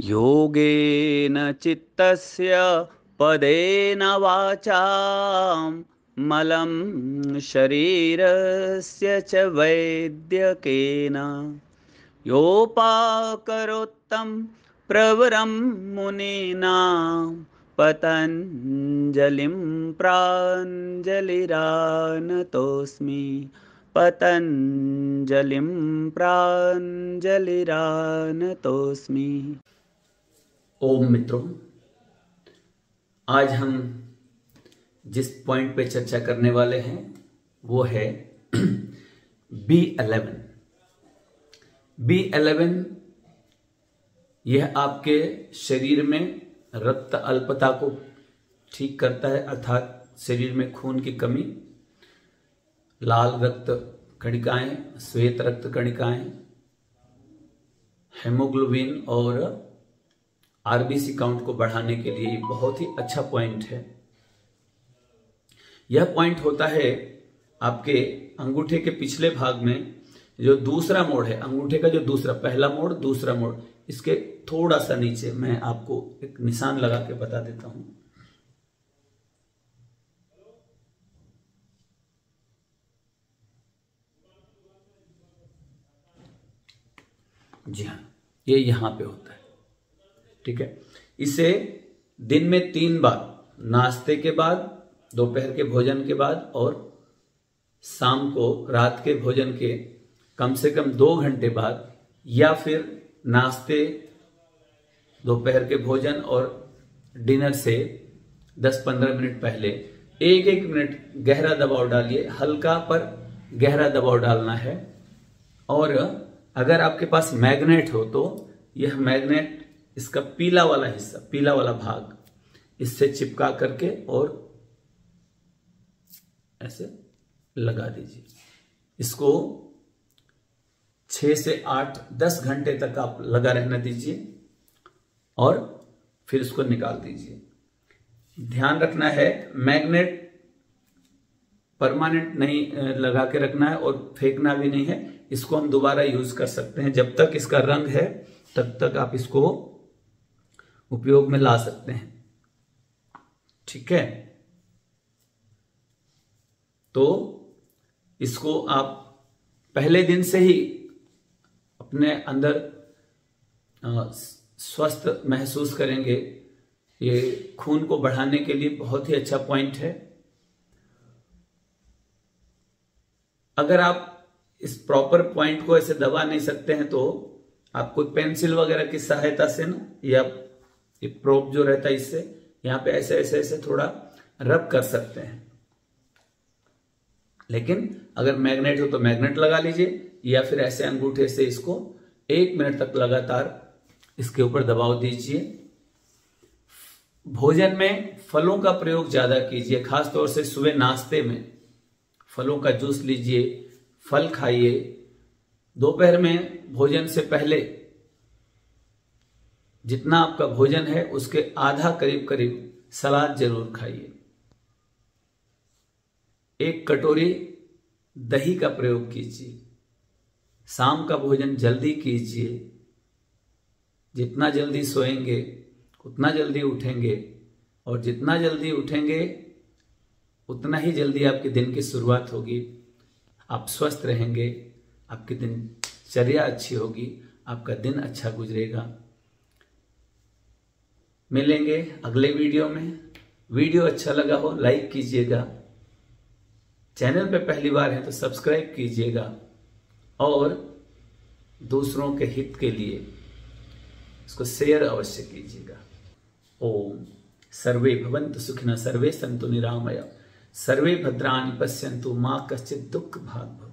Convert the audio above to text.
योगेन चित्तस्य पदेन वाचां मलं शरीरस्य च वैद्यकेन। योपाकरोत्तं प्रवरं मुनीनां पतञ्जलिं प्राञ्जलिरानतोऽस्मि। पतञ्जलिं प्राञ्जलिरानतोऽस्मि ओम मित्रों, आज हम जिस पॉइंट पे चर्चा करने वाले हैं, वो है बी एलेवन बी एलेवन यह आपके शरीर में रक्त अल्पता को ठीक करता है, अर्थात शरीर में खून की कमी, लाल रक्त कणिकाएँ, श्वेत रक्त कणिकाएँ हेमोग्लोबिन और आरबीसी काउंट को बढ़ाने के लिए बहुत ही अच्छा पॉइंट है। यह पॉइंट होता है आपके अंगूठे के पिछले भाग में, जो दूसरा मोड़ है, अंगूठे का जो दूसरा, पहला मोड़, दूसरा मोड़, इसके थोड़ा सा नीचे मैं आपको एक निशान लगा के बता देता हूँ। जी हाँ ये यहाँ पे होता है। ठीक है? इसे दिन में तीन बार, नाश्ते के बाद, दोपहर के भोजन के बाद और शाम को, रात के भोजन के कम से कम दो घंटे बाद या फिर नाश्ते, दोपहर के भोजन और डिनर से 10-15 मिनट पहले एक एक मिनट गहरा दबाव डालिए। हल्का पर गहरा दबाव डालना है। और अगर आपके पास मैग्नेट हो तो यह मैग्नेट इसका पीला वाला हिस्सा, पीला वाला भाग, इससे चिपका करके और ऐसे लगा दीजिए। इसको छ से आठ, दस घंटे तक आप लगा रहने दीजिए और फिर इसको निकाल दीजिए। ध्यान रखना है, मैग्नेट परमानेंट नहीं लगा के रखना है और फेंकना भी नहीं है। इसको हम दोबारा यूज़ कर सकते हैं। जब तक इसका रंग है, तब तक आप इसको उपयोग में ला सकते हैं। ठीक है? तो इसको आप पहले दिन से ही अपने अंदर स्वस्थ महसूस करेंगे। ये खून को बढ़ाने के लिए बहुत ही अच्छा पॉइंट है। अगर आप इस प्रॉपर पॉइंट को ऐसे दबा नहीं सकते हैं तो आप कोई पेंसिल वगैरह की सहायता से ना या ये प्रोप जो रहता है इससे, यहाँ पे ऐसे ऐसे ऐसे थोड़ा रब कर सकते हैं। लेकिन अगर मैग्नेट हो तो मैग्नेट लगा लीजिए, या फिर ऐसे अंगूठे से इसको एक मिनट तक लगातार इसके ऊपर दबाव दीजिए। भोजन में फलों का प्रयोग ज़्यादा कीजिए, खासतौर से सुबह नाश्ते में। फलों का जूस लीजिए, फल खाइए। दोपहर में भोजन से पहले जितना आपका भोजन है, उसके आधा करीब करीब सलाद ज़रूर खाइए। एक कटोरी दही का प्रयोग कीजिए। शाम का भोजन जल्दी कीजिए। जितना जल्दी सोएँगे, उतना जल्दी उठेंगे, और जितना जल्दी उठेंगे, उतना ही जल्दी आपके दिन की शुरुआत होगी। आप स्वस्थ रहेंगे, आपकी दिनचर्या अच्छी होगी, आपका दिन अच्छा गुजरेगा। मिलेंगे अगले वीडियो में। वीडियो अच्छा लगा हो, लाइक कीजिएगा। चैनल पे पहली बार है तो सब्सक्राइब कीजिएगा। और दूसरों के हित के लिए इसको शेयर अवश्य कीजिएगा। ओम सर्वे भवंतु सुखिना सर्वे संतु निरामय। सर्वे भद्राणि पश्यंतु माँ कश्चित दुख भाग